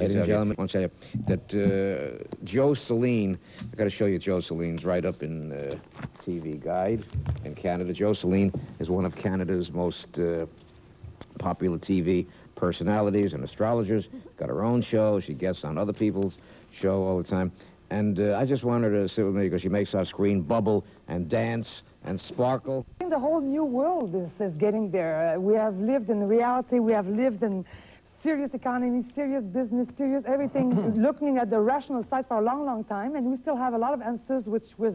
Ladies and gentlemen, I want to tell you that uh, Jocelyn, i got to show you Jocelyn's right up in uh, TV Guide in Canada. Joe Celine is one of Canada's most uh, popular TV personalities and astrologers. Got her own show. She guests on other people's show all the time. And uh, I just want her to sit with me because she makes our screen bubble and dance and sparkle. I think the whole new world is, is getting there. Uh, we have lived in reality. We have lived in serious economy, serious business, serious everything, looking at the rational side for a long, long time. And we still have a lot of answers which was,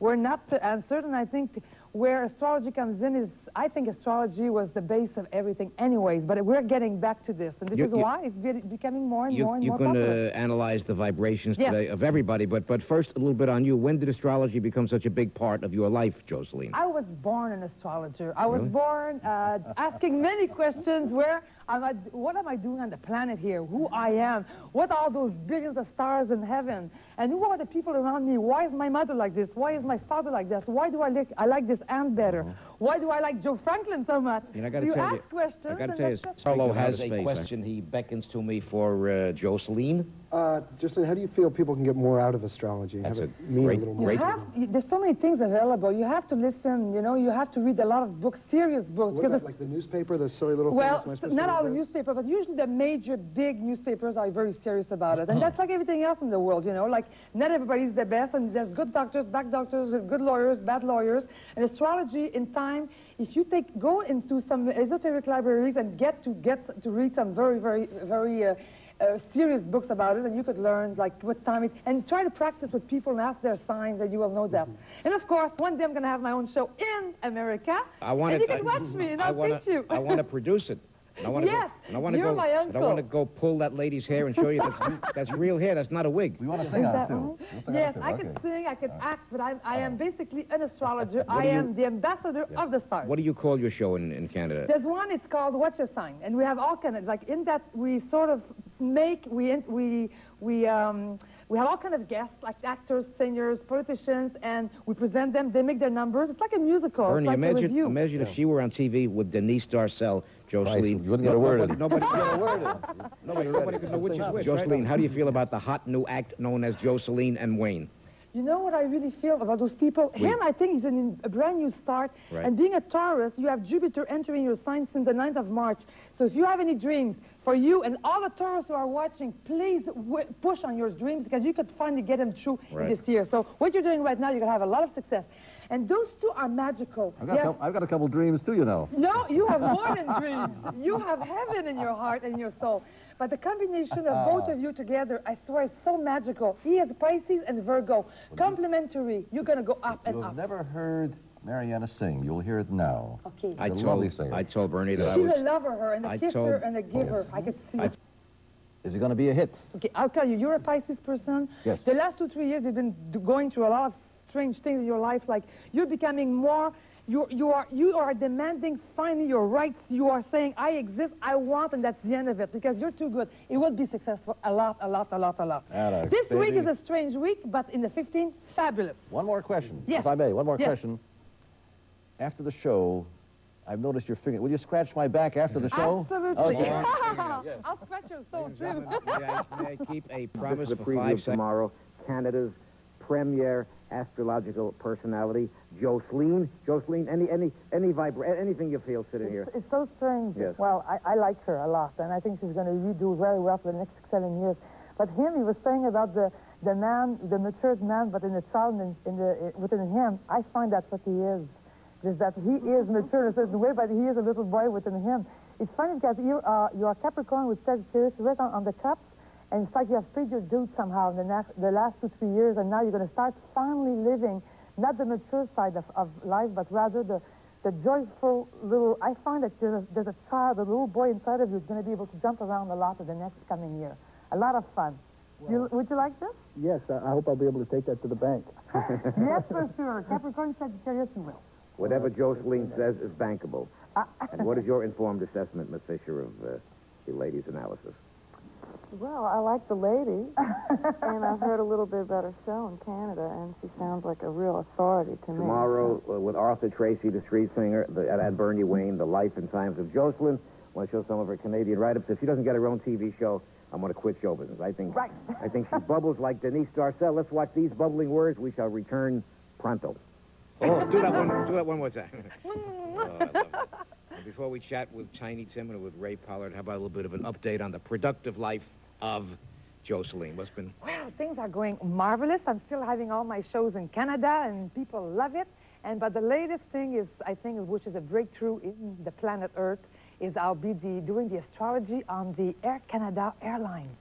were not answered. And I think where astrology comes in is, I think astrology was the base of everything anyways, but we're getting back to this, and this You- is you- why it's be- becoming more and You, more and you're more going to analyze the vibrations Yes. today of everybody, but, but first a little bit on you. When did astrology become such a big part of your life, Jocelyn? I was born an astrologer. I was Really? born uh, asking many questions. Where am I? What am I doing on the planet here? Who I am? What are those billions of stars in heaven? And who are the people around me? Why is my mother like this? Why is my father like this? Why do I like I like this aunt better? Mm-hmm. Why do I like Joe Franklin so much? And I gotta you tell ask you, questions. I got to tell you, that's it. Carlo has a question. He beckons to me for uh, Jocelyn. Uh, just how do you feel people can get more out of astrology? That's have a it mean great- a little more? great- have, you, there's so many things available. You have to listen, you know, you have to read a lot of books, serious books. What about like the newspaper, the silly little Well, things? Am I supposed to not all the newspaper, but usually the major big newspapers are very serious about it. And that's like everything else in the world, you know, like not everybody's the best, and there's good doctors, bad doctors, good lawyers, bad lawyers. And astrology, in time, if you take go into some esoteric libraries and get to get to read some very, very, very uh, uh, serious books about it, and you could learn like what time it, and try to practice with people and ask their signs, and you will know that. Mm-hmm. And of course, one day I'm going to have my own show in America, I want and you can watch me, and I I'll wanna, teach you. I want to produce it. And I want to Yes, go. And I want to you're go. my and I want to go pull that lady's hair and show you that's that's real hair. That's not a wig. We want to sing Is on it, that too. We'll sing Yes, it, too. I okay. can sing, I can act, but I'm, I am basically an astrologer. I do you- am the ambassador of the stars. What do you call your show in, in Canada? There's one, it's called What's Your Sign? And we have all kind of, like in that we sort of make, we, we, we, um, we have all kind of guests, like actors, singers, politicians, and we present them, they make their numbers. It's like a musical, Ernie, it's like a imagine, review. imagine if she were on TV with Denise Darcel, Jocelyn. you wouldn't get a word in. Nobody, nobody, Get a word in. nobody, nobody could know which is which. out. Jocelyn, how do you feel about the hot new act known as Jocelyn and Wayne? You know what I really feel about those people? Him, I think, is an, a brand new start. Right. And being a Taurus, you have Jupiter entering your sign since the 9th of March. So if you have any dreams for you and all the Taurus who are watching, please w- push on your dreams because you could finally get them true Right. this year. So what you're doing right now, you're going to have a lot of success. And those two are magical. I've got, a Yes. couple, I've got a couple dreams, too, you know. No, you have more than dreams. You have heaven in your heart and your soul. But the combination of both of you together, I swear, is so magical. He is Pisces and Virgo. Complementary. You're going to go up and up. You've never heard Mariana sing. You'll hear it now. Okay. I lovely told, singer. I told Bernie that I She's a lover, her, and a I kisser, told- and a giver. I could see I- it. Is it going to be a hit? Okay, I'll tell you, you're a Pisces person. Yes. The last two, three years, you've been going through a lot of strange things in your life. Like, you're becoming more, you, you, are, you are demanding finally your rights. You are saying, I exist, I want, and that's the end of it. Because you're too good. It will be successful a lot, a lot, a lot, a lot. Atta this week is a strange week, but in the 15th, fabulous. One more question, Yes. if I may. One more Yes. question. After the show, I've noticed your finger. Will you scratch my back after the show? Absolutely. Okay. I'll scratch your soul, too. may, I, keep a promise this for five seconds? tomorrow. Canada's premier astrological personality, Jocelyn. Jocelyn, any any any vibra- anything you feel sitting here. It's so strange. Yes. Well, I, I like her a lot, and I think she's going to really do very well for the next six, seven years. But him, he was saying about the, the man, the matured man, but in the child in, in the, eh, within him, I find that's what he is. Is that he is mature in a certain way, but he is a little boy within him. It's funny because you are, you are Capricorn with Sagittarius right on, on the cusp, and it's like you have freed your dude somehow in the, next, the last two, three years, and now you're going to start finally living, not the mature side of, of life, but rather the, the joyful little, I find that there's a, there's a child, a little boy inside of you is going to be able to jump around a lot in the next coming year. A lot of fun. you, would you like this? Yes, I I hope I'll be able to take that to the bank. yes, for sure. Capricorn, Sagittarius, you will. Whatever Jocelyn says is bankable. and what is your informed assessment, Miss Fisher, of uh, the lady's analysis? Well, I like the lady, and I've heard a little bit about her show in Canada, and she sounds like a real authority to me. Tomorrow, uh, with Arthur Tracy, the street singer, the, and, and Bernie Wayne, the life and times of Jocelyn, want to show some of her Canadian write-ups. If she doesn't get her own TV show, I'm going to quit show business. I think. Right. I think she bubbles like Denise Darcel. Let's watch these bubbling words. We shall return pronto. Oh, do that one. Do that one more time. Oh, I love it. Before we chat with Tiny Tim and with Ray Pollard, how about a little bit of an update on the productive life of Jocelyn? What's been? Well, things are going marvelous. I'm still having all my shows in Canada, and people love it. And but the latest thing is, I think, which is a breakthrough in the planet Earth, is I'll be the, doing the astrology on the Air Canada Airlines.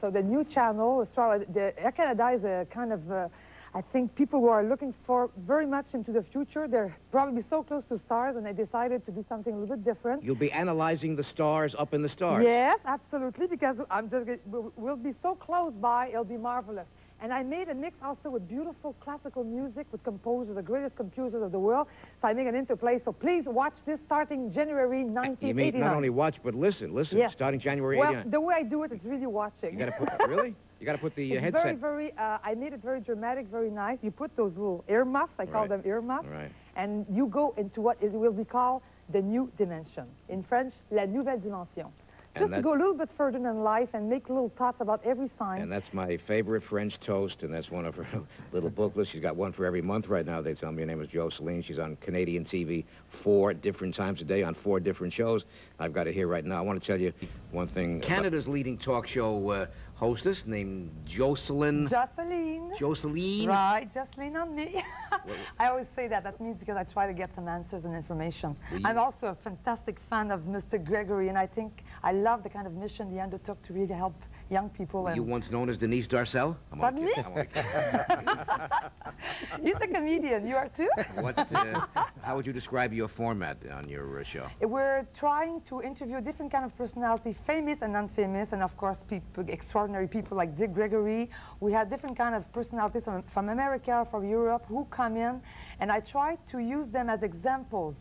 So the new channel, astrology, the Air Canada is a kind of, uh, I think, people who are looking for very much into the future. They're probably so close to stars, and they decided to do something a little bit different. You'll be analyzing the stars up in the stars. Yes, absolutely, because I'm just we'll be so close by, it'll be marvelous. And I made a mix also with beautiful classical music with composers, the greatest composers of the world. So I make an interplay. So please watch this starting January You mean not only watch, but listen, listen. Yes. Starting January well, the way I do it, it is really watching. You got to put really? You got to put the uh, it's very, headset. very, uh, I made it very dramatic, very nice. You put those little earmuffs, I call Right. them earmuffs, Right. and you go into what it will be called the new dimension. In French, la nouvelle dimension. And Just to that- go a little bit further in life and make little thoughts about every sign. And that's my favorite French toast, and that's one of her little booklets. She's got one for every month right now. They tell me her name is Jocelyn. She's on Canadian TV four different times a day on four different shows. I've got it here right now. I want to tell you one thing. Canada's leading talk show uh, hostess named Jocelyn. Jocelyn. Jocelyn. Right, Jocelyn on me. I always say that. That means because I try to get some answers and information. Well, you- I'm also a fantastic fan of Mr. Gregory, and I think I love the kind of mission he undertook to really help young people. And You once known as Denise Darcel? I'm only me? kidding. I'm only. He's a comedian. You are too? What, uh, how would you describe your format on your uh, show? We're trying to interview different kind of personality, famous and non-famous, and of course, people, extraordinary people like Dick Gregory. We had different kind of personalities from, from America, from Europe, who come in, and I try to use them as examples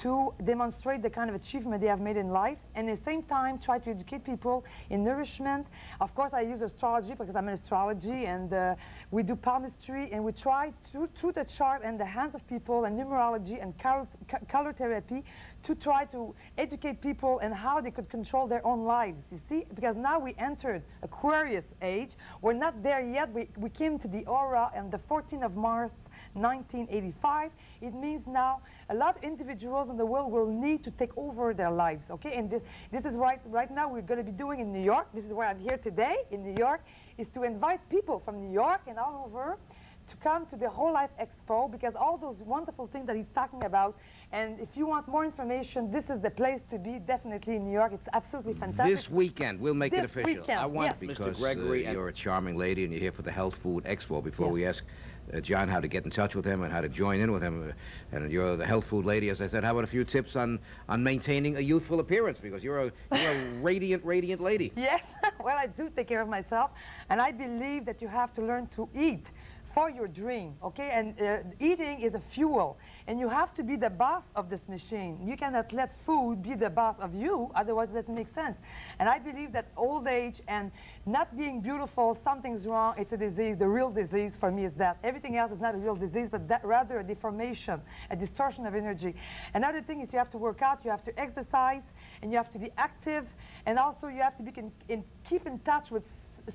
to demonstrate the kind of achievement they have made in life, and at the same time try to educate people in nourishment. Of course, I use astrology because I'm in astrology, and uh, we do palmistry, and we try to, through the chart and the hands of people and numerology and color, color therapy to try to educate people and how they could control their own lives, you see? Because now we entered Aquarius age. We're not there yet. We, we came to the aura on the 14th of March, 1985. It means now a lot of individuals in the world will need to take over their lives, okay? And this, this is right, right now we're going to be doing in New York. This is why I'm here today in New York, is to invite people from New York and all over to come to the Whole Life Expo because all those wonderful things that he's talking about. And if you want more information, this is the place to be, definitely in New York. It's absolutely fantastic. This weekend, we'll make it official. weekend, I want yes. because Mr. Gregory uh, you're a charming lady and you're here for the Health Food Expo. Before Yes. we ask uh, John how to get in touch with him and how to join in with him, uh, and you're the health food lady, as I said, how about a few tips on on maintaining a youthful appearance because you're a you're a radiant, radiant lady. Yes, well, I do take care of myself, and I believe that you have to learn to eat for your dream, okay? And uh, eating is a fuel, and you have to be the boss of this machine. You cannot let food be the boss of you, otherwise it doesn't make sense. And I believe that old age and not being beautiful, something's wrong, it's a disease. The real disease for me is that. Everything else is not a real disease, but that rather a deformation, a distortion of energy. Another thing is you have to work out, you have to exercise, and you have to be active, and also you have to be in, in, keep in touch with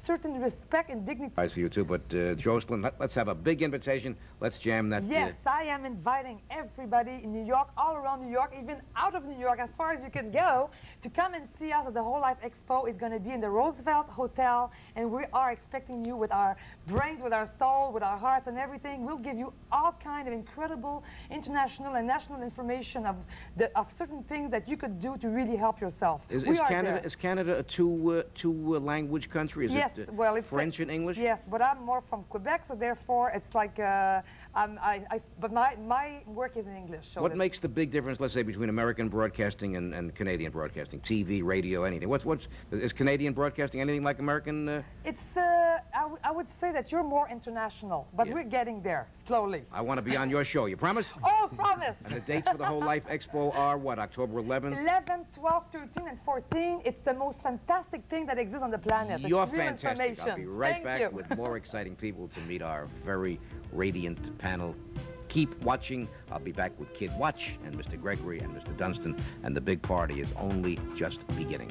certain respect and dignity. Eyes for you too, but uh, Jocelyn, let, us have a big invitation. Let's jam that. uh, Yes, I am inviting everybody in New York, all around New York, even out of New York, as far as you can go, to come and see us at the Whole Life Expo. It's going to be in the Roosevelt Hotel, and we are expecting you with our brains, with our soul, with our hearts, and everything. We'll give you all kind of incredible international and national information of the, of certain things that you could do to really help yourself. Is, is Canada there. is Canada a two uh, two uh, language country? Is yes, it uh, well, it's French and English? Yes, but I'm more from Quebec, so therefore it's like, uh, I'm, I, I, but my, my work is in English. So What makes the big difference, let's say, between American broadcasting and, and Canadian broadcasting? TV, radio, anything. What's what's is Canadian broadcasting anything like American? Uh, It's, uh, I, w- I would say that you're more international, but Yeah. we're getting there slowly. I want to be on your show. You promise? Oh, promise. And the dates for the Whole Life Expo are what? October 11th. 11, 12, 13, and 14. It's the most fantastic thing that exists on the planet. You're fantastic. I'll be right Thank back you. with more exciting people to meet our very radiant panel. Keep keep watching. I'll be back with Kid Watch and Mr. Gregory and Mr. Dunstan, and the big party is only just beginning.